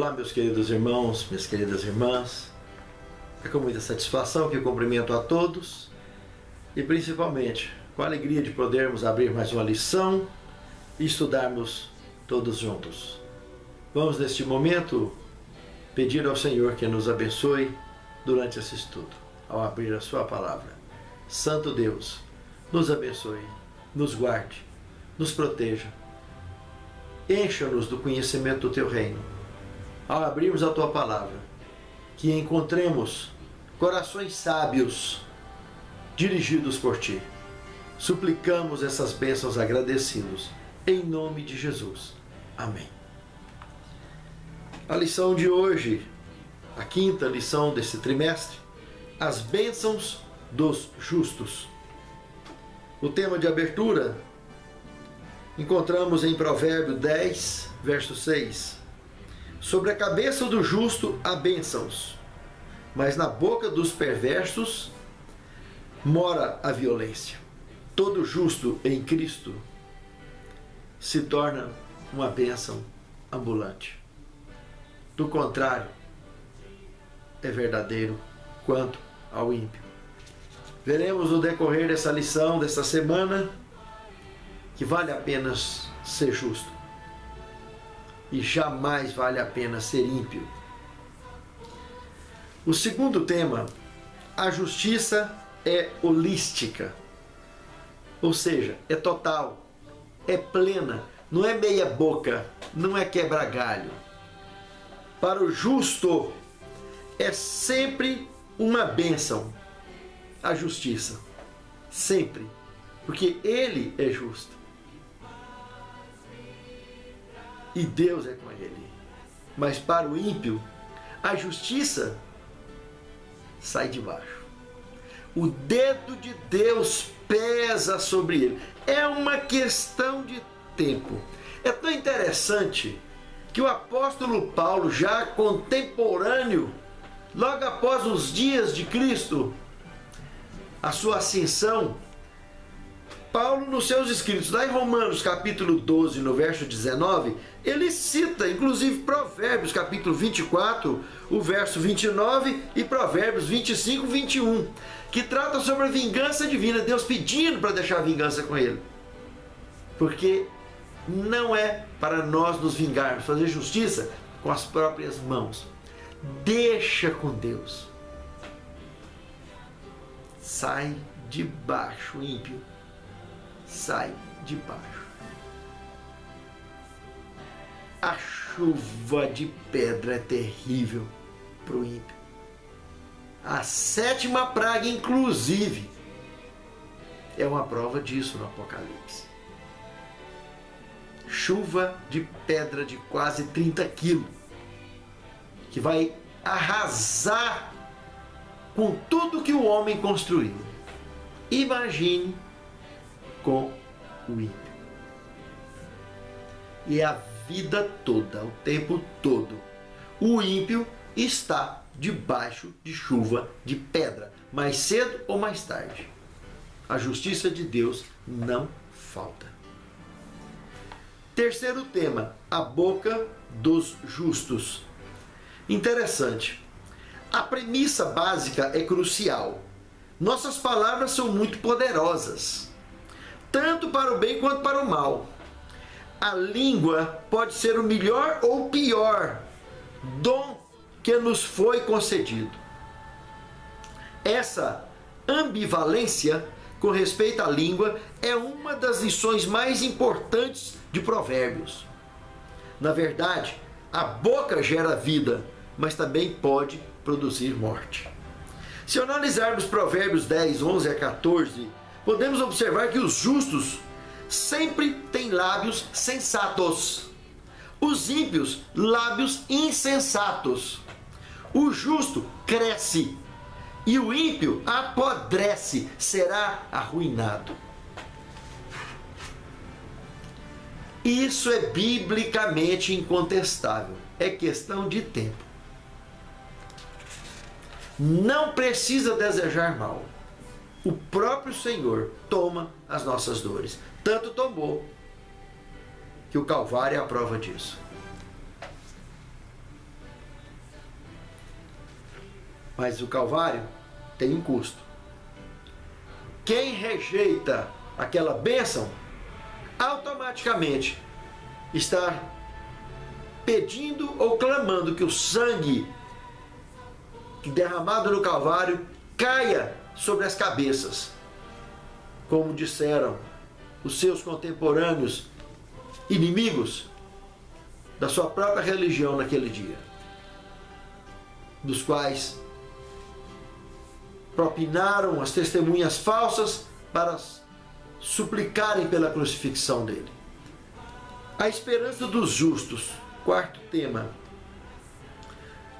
Olá, meus queridos irmãos, minhas queridas irmãs. É com muita satisfação que eu cumprimento a todos e principalmente com a alegria de podermos abrir mais uma lição e estudarmos todos juntos. Vamos neste momento pedir ao Senhor que nos abençoe durante esse estudo, ao abrir a Sua palavra. Santo Deus, nos abençoe, nos guarde, nos proteja, encha-nos do conhecimento do Teu reino. Ao abrirmos a Tua palavra, que encontremos corações sábios dirigidos por Ti. Suplicamos essas bênçãos agradecidos, em nome de Jesus. Amém. A lição de hoje, a quinta lição desse trimestre, as bênçãos dos justos. O tema de abertura encontramos em Provérbio 10, verso 6. Sobre a cabeça do justo há bênçãos, mas na boca dos perversos mora a violência. Todo justo em Cristo se torna uma bênção ambulante. Do contrário, é verdadeiro quanto ao ímpio. Veremos no decorrer dessa lição, dessa semana, que vale a pena ser justo e jamais vale a pena ser ímpio. O segundo tema, a justiça é holística, ou seja, é total, é plena, não é meia boca, não é quebra-galho. Para o justo é sempre uma bênção a justiça, sempre, porque ele é justo. E Deus é com ele. Mas para o ímpio, a justiça sai de baixo. O dedo de Deus pesa sobre ele. É uma questão de tempo. É tão interessante que o apóstolo Paulo, já contemporâneo, logo após os dias de Cristo, a sua ascensão, Paulo, nos seus escritos, lá em Romanos capítulo 12, no verso 19, ele cita inclusive Provérbios capítulo 24, o verso 29 e Provérbios 25, 21, que trata sobre a vingança divina, Deus pedindo para deixar a vingança com ele. Porque não é para nós nos vingarmos, fazer justiça com as próprias mãos. Deixa com Deus. Sai de baixo, ímpio sai de baixo. A chuva de pedra é terrível para o ímpio. A sétima praga, inclusive, é uma prova disso no Apocalipse. Chuva de pedra de quase 30 quilos, que vai arrasar com tudo que o homem construiu. Imagine com o ímpio. E a vida toda, o tempo todo, o ímpio está debaixo de chuva de pedra, mais cedo ou mais tarde. A justiça de Deus não falta. Terceiro tema, a boca dos justos. Interessante. A premissa básica é crucial. Nossas palavras são muito poderosas tanto para o bem quanto para o mal. A língua pode ser o melhor ou pior dom que nos foi concedido. Essa ambivalência com respeito à língua é uma das lições mais importantes de Provérbios. Na verdade, a boca gera vida, mas também pode produzir morte. Se analisarmos Provérbios 10, 11 a 14, podemos observar que os justos sempre têm lábios sensatos, os ímpios, lábios insensatos. O justo cresce e o ímpio apodrece, será arruinado. Isso é biblicamente incontestável, é questão de tempo. Não precisa desejar mal o próprio Senhor toma as nossas dores. Tanto tomou que o Calvário é a prova disso. Mas o Calvário tem um custo. Quem rejeita aquela bênção, automaticamente está pedindo ou clamando que o sangue derramado no Calvário caia sobre as cabeças, como disseram os seus contemporâneos inimigos da sua própria religião naquele dia, dos quais propinaram as testemunhas falsas para suplicarem pela crucifixão dele. A esperança dos justos, quarto tema.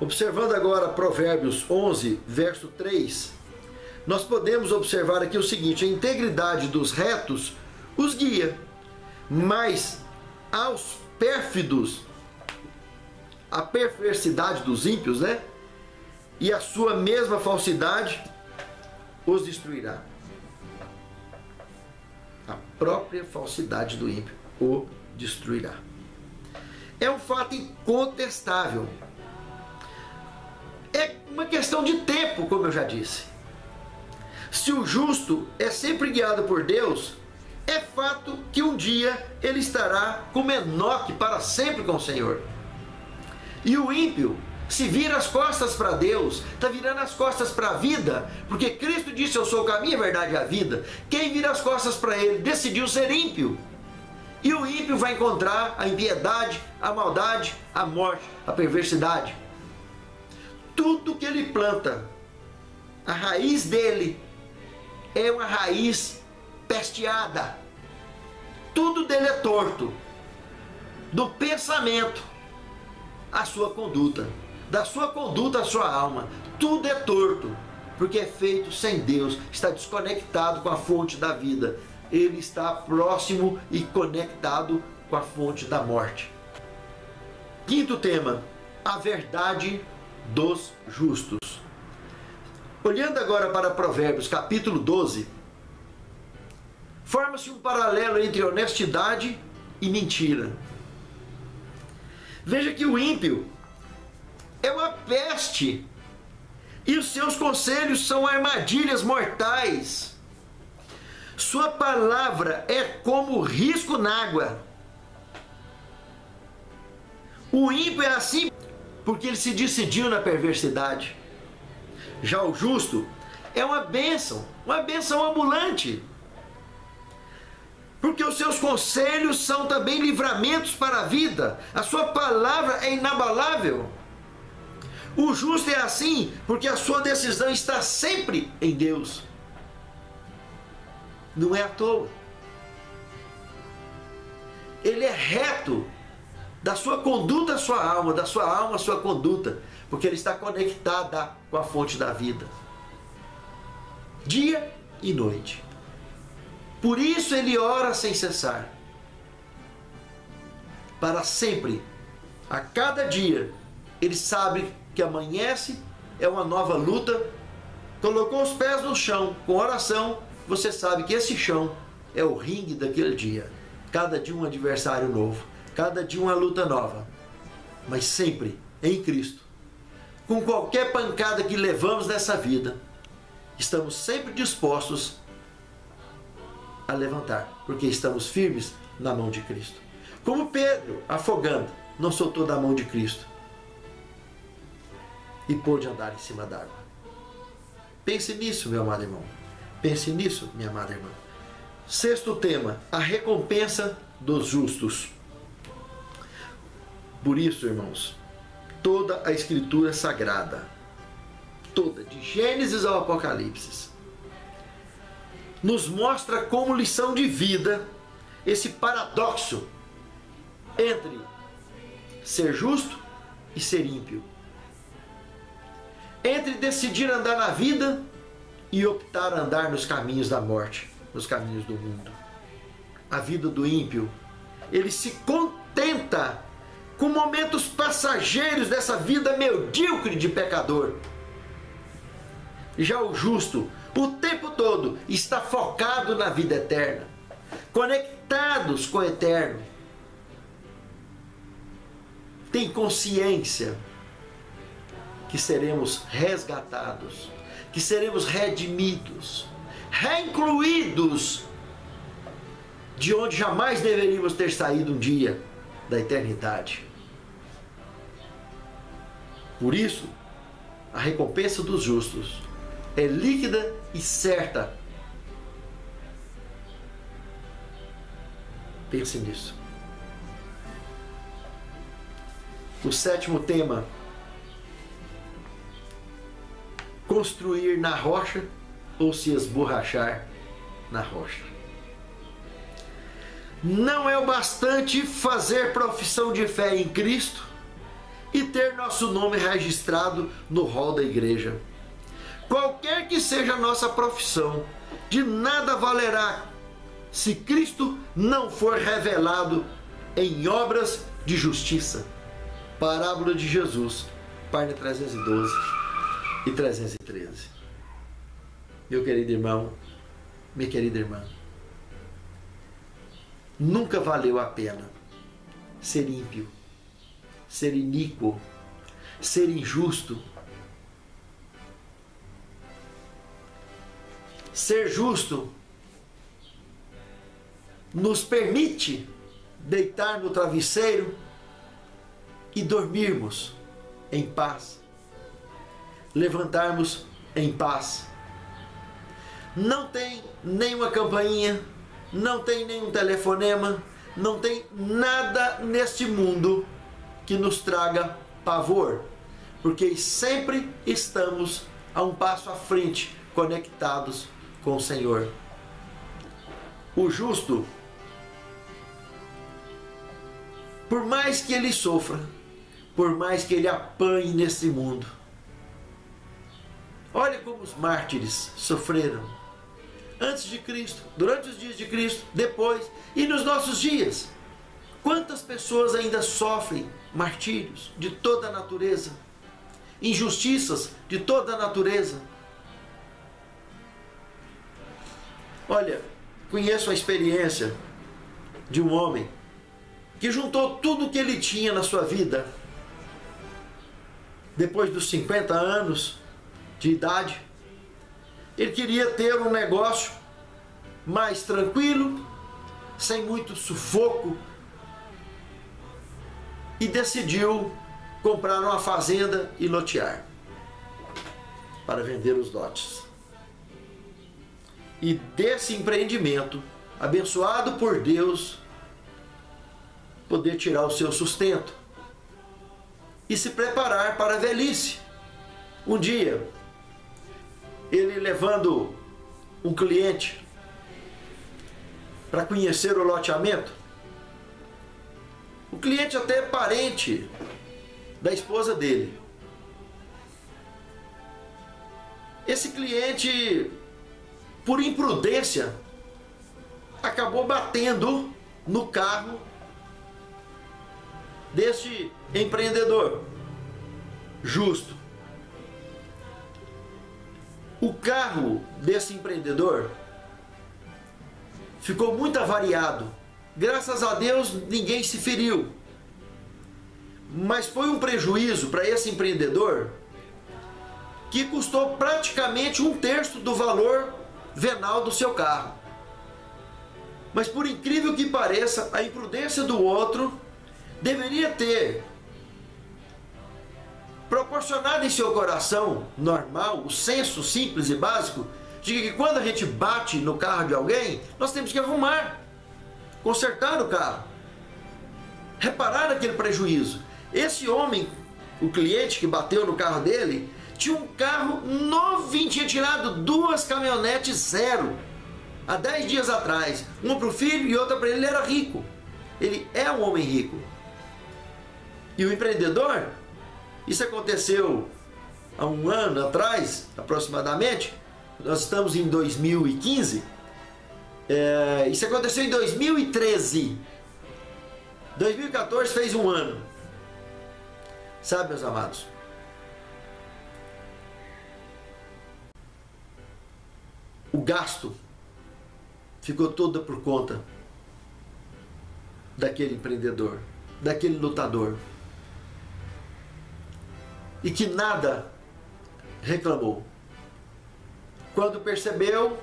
Observando agora Provérbios 11, verso 3, nós podemos observar aqui o seguinte: a integridade dos retos os guia, mas aos pérfidos, a perversidade dos ímpios, né? E a sua mesma falsidade os destruirá. A própria falsidade do ímpio o destruirá. É um fato incontestável. É uma questão de tempo, como eu já disse. Se o justo é sempre guiado por Deus, é fato que um dia ele estará como Enoque para sempre com o Senhor. E o ímpio se vira as costas para Deus, está virando as costas para a vida, porque Cristo disse: Eu sou o caminho, a verdade e a vida. Quem vira as costas para Ele decidiu ser ímpio. E o ímpio vai encontrar a impiedade, a maldade, a morte, a perversidade. Tudo que ele planta, a raiz dele é uma raiz pesteada. Tudo dele é torto. Do pensamento à sua conduta da sua conduta à sua alma. Tudo é torto, porque é feito sem Deus, está desconectado com a fonte da vida. Ele está próximo e conectado com a fonte da morte. Quinto tema: a verdade dos justos. Olhando agora para Provérbios, capítulo 12, forma-se um paralelo entre honestidade e mentira. Veja que o ímpio é uma peste. E os seus conselhos são armadilhas mortais. Sua palavra é como risco na água. O ímpio é assim porque ele se decidiu na perversidade. Já o justo é uma bênção, uma bênção ambulante. Porque os seus conselhos são também livramentos para a vida. A sua palavra é inabalável. O justo é assim porque a sua decisão está sempre em Deus. Não é à toa. Ele é reto da sua conduta à sua alma, da sua alma à sua conduta, porque ele está conectada com a fonte da vida. Dia e noite. Por isso ele ora sem cessar. Para sempre, a cada dia, ele sabe que amanhece é uma nova luta. Colocou os pés no chão com oração, você sabe que esse chão é o ringue daquele dia. Cada dia um adversário novo, cada dia uma luta nova, mas sempre em Cristo. Com qualquer pancada que levamos nessa vida, estamos sempre dispostos a levantar, porque estamos firmes na mão de Cristo. Como Pedro, afogando, não soltou da mão de Cristo e pôde andar em cima d'água. Pense nisso, meu amado irmão. Pense nisso, minha amada irmã. Sexto tema: a recompensa dos justos. Por isso, irmãos, toda a Escritura sagrada, toda, de Gênesis ao Apocalipse, nos mostra como lição de vida esse paradoxo entre ser justo e ser ímpio. Entre decidir andar na vida e optar andar nos caminhos da morte, nos caminhos do mundo. A vida do ímpio, ele se contenta com momentos passageiros dessa vida medíocre de pecador. Já o justo, o tempo todo, está focado na vida eterna, conectados com o eterno. Tem consciência que seremos resgatados, que seremos redimidos, reincluídos de onde jamais deveríamos ter saído um dia da eternidade. Por isso, a recompensa dos justos é líquida e certa. Pense nisso. O sétimo tema: construir na rocha ou se esborrachar na rocha. Não é o bastante fazer profissão de fé em Cristo e ter nosso nome registrado no rol da igreja. Qualquer que seja a nossa profissão, de nada valerá se Cristo não for revelado em obras de justiça. Parábola de Jesus, página 312 e 313. Meu querido irmão, minha querida irmã, nunca valeu a pena ser ímpio, ser iníquo, ser injusto. Ser justo nos permite deitar no travesseiro e dormirmos em paz, levantarmos em paz. Não tem nenhuma campainha, não tem nenhum telefonema, não tem nada neste mundo que nos traga pavor, porque sempre estamos a um passo à frente, conectados com o Senhor. O justo, por mais que ele sofra, por mais que ele apanhe nesse mundo, olha como os mártires sofreram antes de Cristo, durante os dias de Cristo, depois e nos nossos dias. Quantas pessoas ainda sofrem martírios de toda a natureza, injustiças de toda a natureza? Olha, conheço a experiência de um homem que juntou tudo o que ele tinha na sua vida. Depois dos 50 anos de idade, ele queria ter um negócio mais tranquilo, sem muito sufoco, e decidiu comprar uma fazenda e lotear para vender os lotes. E desse empreendimento, abençoado por Deus, poder tirar o seu sustento e se preparar para a velhice. Um dia, ele levando um cliente para conhecer o loteamento. O cliente até é parente da esposa dele. Esse cliente, por imprudência, acabou batendo no carro deste empreendedor justo. O carro desse empreendedor ficou muito avariado. Graças a Deus ninguém se feriu. Mas foi um prejuízo para esse empreendedor que custou praticamente um terço do valor venal do seu carro. Mas por incrível que pareça, a imprudência do outro deveria ter proporcionado em seu coração normal, o senso simples e básico, de que quando a gente bate no carro de alguém, nós temos que arrumar, consertar o carro, reparar aquele prejuízo. Esse homem, o cliente que bateu no carro dele, tinha um carro novinho, tinha tirado duas caminhonetes zero há dez dias atrás, uma para o filho e outra para ele. Ele era rico, ele é um homem rico. E o empreendedor isso aconteceu há um ano atrás, aproximadamente. Nós estamos em 2015. É, isso aconteceu em 2013. 2014 fez um ano. Sabe, meus amados? O gasto ficou todo por conta daquele empreendedor, daquele lutador. e que nada reclamou. Quando percebeu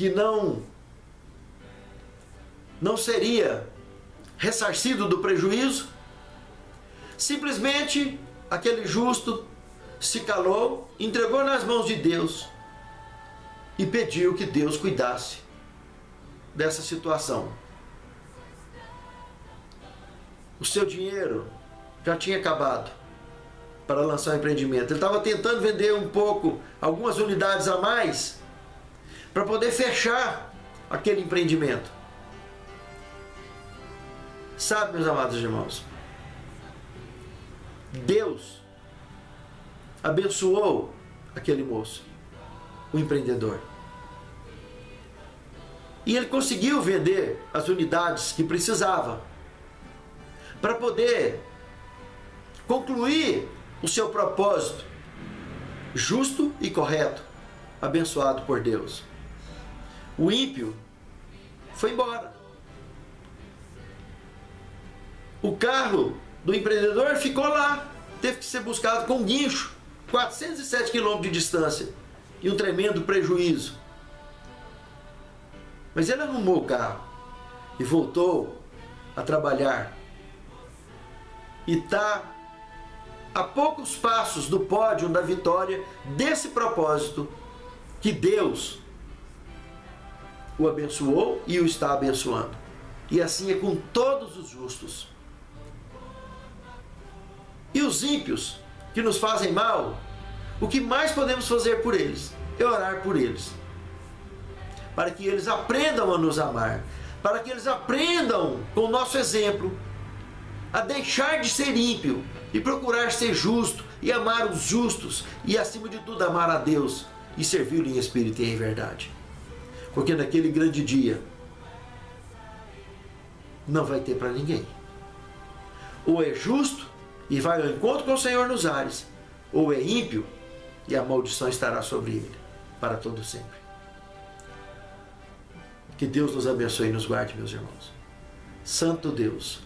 que não não seria ressarcido do prejuízo, simplesmente aquele justo se calou, entregou nas mãos de Deus e pediu que Deus cuidasse dessa situação. O seu dinheiro já tinha acabado para lançar o empreendimento. Ele estava tentando vender um pouco, algumas unidades a mais, para poder fechar aquele empreendimento. Sabe, meus amados irmãos, Deus abençoou aquele moço, o empreendedor. E ele conseguiu vender as unidades que precisava para poder concluir o seu propósito justo e correto, abençoado por Deus. O ímpio foi embora. O carro do empreendedor ficou lá, teve que ser buscado com guincho, 407 quilômetros de distância e um tremendo prejuízo. Mas ele arrumou o carro e voltou a trabalhar. E está a poucos passos do pódio da vitória desse propósito que Deus o abençoou e o está abençoando. E assim é com todos os justos. E os ímpios que nos fazem mal, o que mais podemos fazer por eles é orar por eles. Para que eles aprendam a nos amar, para que eles aprendam com o nosso exemplo a deixar de ser ímpio e procurar ser justo e amar os justos e acima de tudo amar a Deus e servi-lo em espírito e em verdade. Porque naquele grande dia não vai ter para ninguém. Ou é justo e vai ao encontro com o Senhor nos ares, ou é ímpio e a maldição estará sobre ele para todo sempre. Que Deus nos abençoe e nos guarde, meus irmãos. Santo Deus,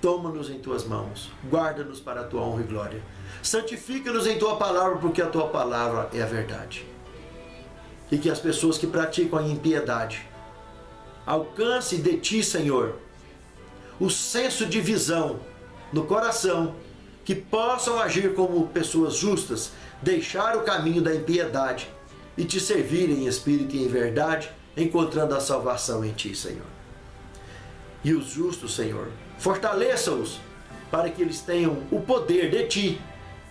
toma-nos em tuas mãos, guarda-nos para a tua honra e glória. Santifica-nos em tua palavra, porque a tua palavra é a verdade. E que as pessoas que praticam a impiedade alcancem de ti, Senhor, o senso de visão no coração que possam agir como pessoas justas, deixar o caminho da impiedade e te servirem em espírito e em verdade, encontrando a salvação em ti, Senhor. E os justos, Senhor, fortaleça-os para que eles tenham o poder de ti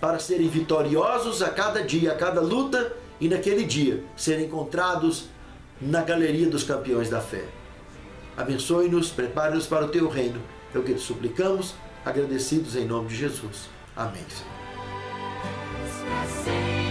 para serem vitoriosos a cada dia, a cada luta e naquele dia serem encontrados na galeria dos campeões da fé. Abençoe-nos, prepare-nos para o teu reino. É o que te suplicamos agradecidos em nome de Jesus. Amém. Senhor.